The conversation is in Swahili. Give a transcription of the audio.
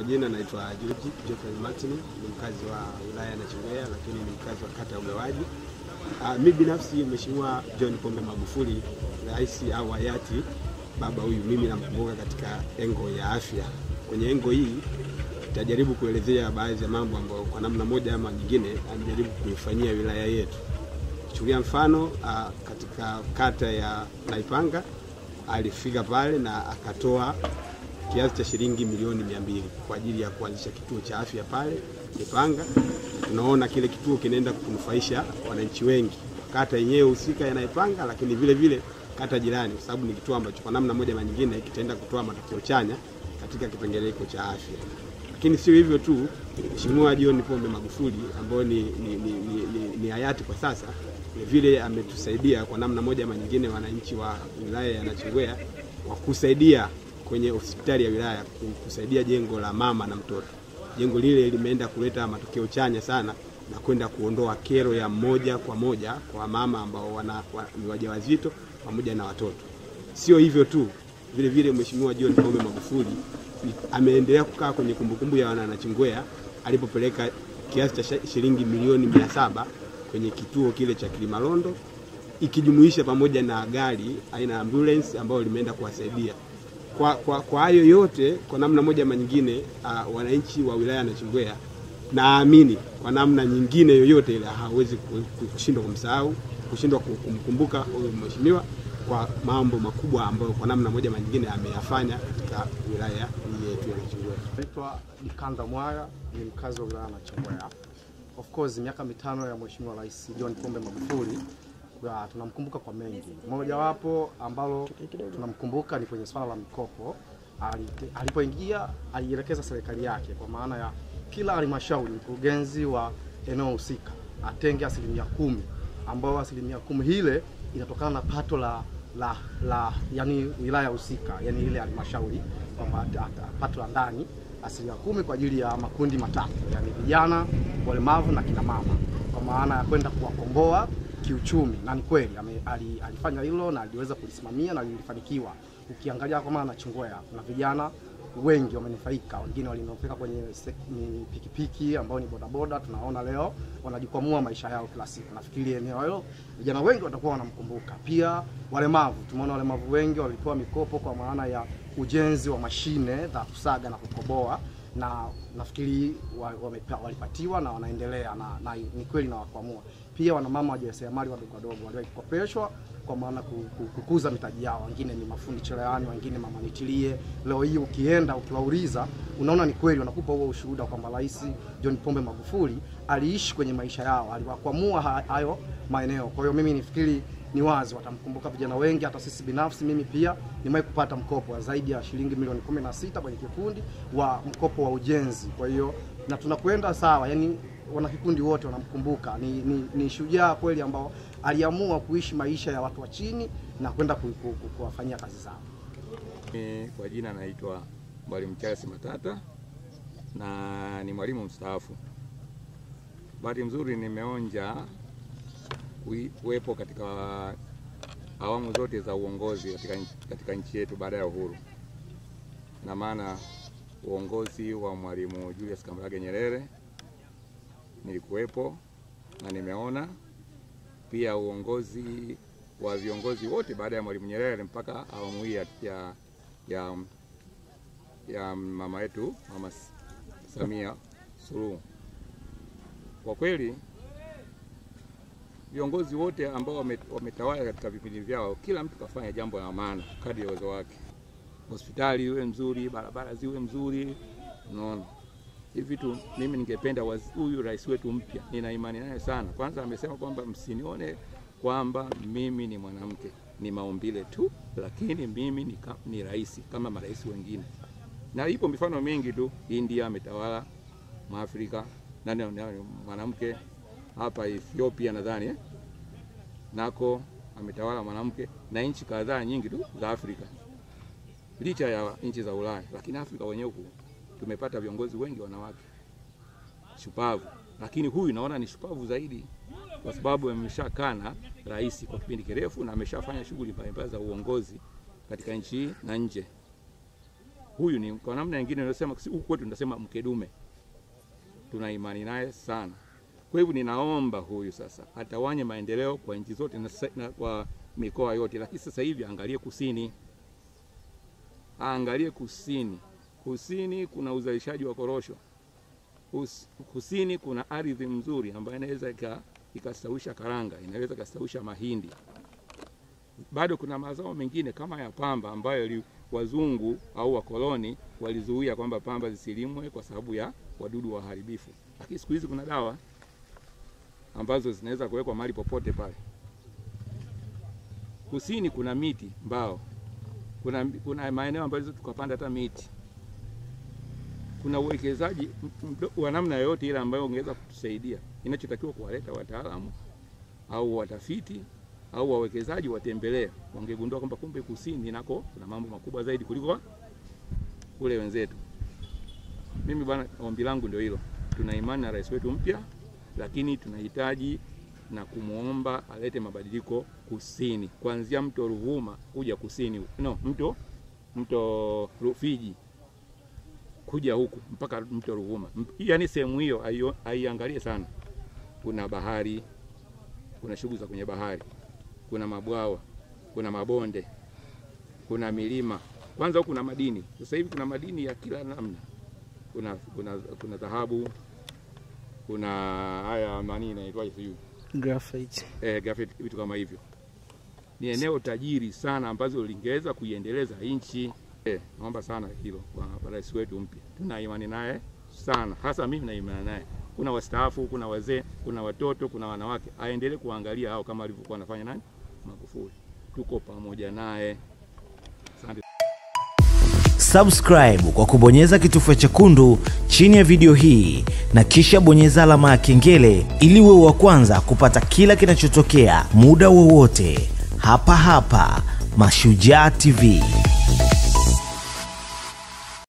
Kwa jina naitwa George Geoffrey Martin, ni mkazi wa wilaya ya Nachingwea, lakini ni mkazi wa kata ya Ugawaji. Ah, mi binafsi Mheshimiwa John Pombe Magufuli, rais au hayati baba huyu, mimi namkumbuka katika engo ya afya. Kwenye engo hii nitajaribu kuelezea baadhi ya mambo ambayo kwa namna moja ama nyingine anajaribu kuifanyia wilaya yetu. Chukulia mfano a, katika kata ya Naipanga alifika pale na akatoa kiasi cha shilingi milioni mia mbili kwa ajili ya kuanzisha kituo cha afya pale Ipanga. Tunaona kile kituo kinaenda kunufaisha wananchi wengi kata yenyewe husika ya Naipanga, lakini vile vile kata jirani, kwa sababu ni kituo ambacho kwa namna moja nyingine kitaenda kutoa matokeo chanya katika kipengele hiko cha afya. Lakini sio hivyo tu, Mheshimiwa John Pombe Magufuli ambaye ni, ni, ni, ni, ni, ni hayati kwa sasa, vile ametusaidia kwa namna moja ama nyingine wananchi wa wilaya ya Nachingwea kwa kusaidia kwenye hospitali ya wilaya kusaidia jengo la mama na mtoto. Jengo lile limeenda kuleta matokeo chanya sana na kwenda kuondoa kero ya moja kwa moja kwa mama ambao wana, wa, ni wajawazito pamoja na watoto. Sio hivyo tu, vile vile Mheshimiwa John Pombe Magufuli ameendelea kukaa kwenye kumbukumbu ya wananachingwea alipopeleka kiasi cha shilingi milioni mia saba kwenye kituo kile cha Kilimalondo ikijumuisha pamoja na gari aina ya ambulance ambayo limeenda kuwasaidia kwa, kwa, kwa hayo yote kwa namna moja ama nyingine uh, wananchi wa wilaya ya Nachingwea naamini kwa namna nyingine yoyote ile hawezi ku- ku- kushindwa kumsahau kushindwa kumkumbuka huyu mheshimiwa kwa mambo makubwa ambayo kwa namna moja ama nyingine ameyafanya katika wilaya hii yetu ya Nachingwea. Naitwa Dikanda Mwaya, ni mkazi wa wilaya ya Nachingwea. Of course miaka mitano ya Mheshimiwa Rais John Pombe Magufuli ya, tunamkumbuka kwa mengi. Mojawapo ambalo tunamkumbuka ni kwenye swala la mikopo. Alipoingia alielekeza serikali yake kwa maana ya kila halmashauri, mkurugenzi wa eneo husika atenge asilimia kumi, ambayo asilimia kumi hile inatokana na pato la la, la yani wilaya husika, yani ile halmashauri kwamba pato la ndani asilimia kumi kwa ajili ya makundi matatu, yani vijana, walemavu na kina mama, kwa maana ya kwenda kuwakomboa kiuchumi, na ni kweli alifanya hilo na aliweza kulisimamia na lilifanikiwa. Ukiangalia kwa maana Nachingwea kuna vijana wengi wamenufaika, wengine walinufaika kwenye pikipiki ambao ni bodaboda, tunaona leo wanajikwamua maisha yao kila siku. Nafikiri eneo hilo vijana wengi watakuwa wanamkumbuka. Pia walemavu, tumeona walemavu wengi walipewa mikopo kwa maana ya ujenzi wa mashine za kusaga na kukoboa na nafikiri walipatiwa na wanaendelea na, na ni kweli na. Pia wanamama wajasiriamali wadogo wadogo waliokopeshwa kwa maana ku- ku- kukuza mitaji yao, wengine ni mafundi cherehani, wengine mama nitilie. Leo hii ukienda ukiwauliza, unaona ni kweli, wanakupa huo ushuhuda kwamba Rais John Pombe Magufuli aliishi kwenye maisha yao, aliwakwamua hayo maeneo. Kwa hiyo mimi nifikiri ni wazi watamkumbuka vijana wengi. Hata sisi binafsi, mimi pia nimewahi kupata mkopo wa zaidi ya shilingi milioni 16 kwenye kikundi wa mkopo wa ujenzi. Kwa hiyo na tunakwenda sawa, yani wanakikundi wote wanamkumbuka. Ni, ni, ni shujaa kweli ambao aliamua kuishi maisha ya watu wa chini na kwenda ku- ku- ku- kuwafanyia kazi zao. Kwa jina naitwa Mwalimu Charles Matata na ni mwalimu mstaafu. Bahati mzuri nimeonja kuwepo katika awamu zote za uongozi katika, katika nchi yetu baada ya uhuru, na maana uongozi wa Mwalimu Julius Kambarage Nyerere nilikuwepo na nimeona pia uongozi wa viongozi wote baada ya Mwalimu Nyerere mpaka awamu hii ya, ya, ya, ya mama yetu Mama Samia Suluhu. Kwa kweli viongozi wote ambao wame- wametawala katika vipindi vyao, kila mtu kafanya jambo la maana kadri ya uwezo wake. Hospitali iwe nzuri, barabara ziwe nzuri, unaona hivi vitu. Mimi ningependa huyu rais wetu mpya, nina imani naye sana. Kwanza amesema kwamba msinione kwamba mimi ni mwanamke, ni maumbile tu, lakini mimi ni, ka, ni rais kama marais wengine, na ipo mifano mingi tu. India ametawala Mwafrika, nani mwanamke hapa Ethiopia nadhani eh? nako ametawala mwanamke na nchi kadhaa nyingi tu za Afrika, licha ya nchi za Ulaya, lakini Afrika wenyewe tumepata viongozi wengi wanawake shupavu, lakini huyu naona ni shupavu zaidi kwa sababu ameshakaa na rais kwa kipindi kirefu na ameshafanya shughuli mbalimbali za uongozi katika nchi na nje. huyu ni kwa namna nyingine unasema huku kwetu tunasema mkedume, tuna imani naye sana. Kwa hivyo ninaomba huyu sasa atawanye maendeleo kwa nchi zote na, na kwa mikoa yote, lakini sasa hivi angalie kusini, aangalie kusini. Kusini kuna uzalishaji wa korosho kusini kuna ardhi mzuri ambayo inaweza ikastawisha karanga, inaweza ikastawisha mahindi. Bado kuna mazao mengine kama ya pamba ambayo wazungu au wakoloni walizuia kwamba pamba zisilimwe kwa sababu ya wadudu waharibifu, lakini siku hizi kuna dawa ambazo zinaweza kuwekwa mahali popote pale. Kusini kuna miti mbao, kuna, kuna maeneo ambayo tukapanda hata miti kuna uwekezaji wa namna yoyote ile ambayo ungeweza kutusaidia. Inachotakiwa kuwaleta wataalamu au watafiti au wawekezaji watembelea wangegundua kwamba kumbe kusini nako kuna mambo makubwa zaidi kuliko kule wenzetu. Mimi bwana, ombi langu ndio hilo. Tuna imani na rais wetu mpya, lakini tunahitaji na kumwomba alete mabadiliko kusini, kuanzia mto Ruvuma kuja kusini, no, mto mto Rufiji kuja huku mpaka mto Ruvuma. Yaani sehemu hiyo haiangalie aiangalie sana. Kuna bahari, kuna shughuli za kwenye bahari, kuna mabwawa, kuna mabonde, kuna milima. Kwanza huku kuna madini. Sasa hivi kuna madini ya kila namna. Kuna kuna kuna dhahabu, kuna haya nani inaitwaje sijui Graphite. eh, graphite, vitu kama hivyo. Ni eneo tajiri sana ambazo lingeweza kuiendeleza nchi. Eh, naomba sana hilo kwa rais wetu mpya, tuna imani naye sana, hasa mimi na imani naye. Kuna wastaafu, kuna wazee, kuna watoto, kuna wanawake, aendelee kuangalia hao kama alivyokuwa anafanya nani Magufuli. Tuko pamoja naye. Asante. Subscribe kwa kubonyeza kitufe chekundu chini ya video hii na kisha bonyeza alama ya kengele ili uwe wa kwanza kupata kila kinachotokea muda wowote hapa hapa Mashujaa TV.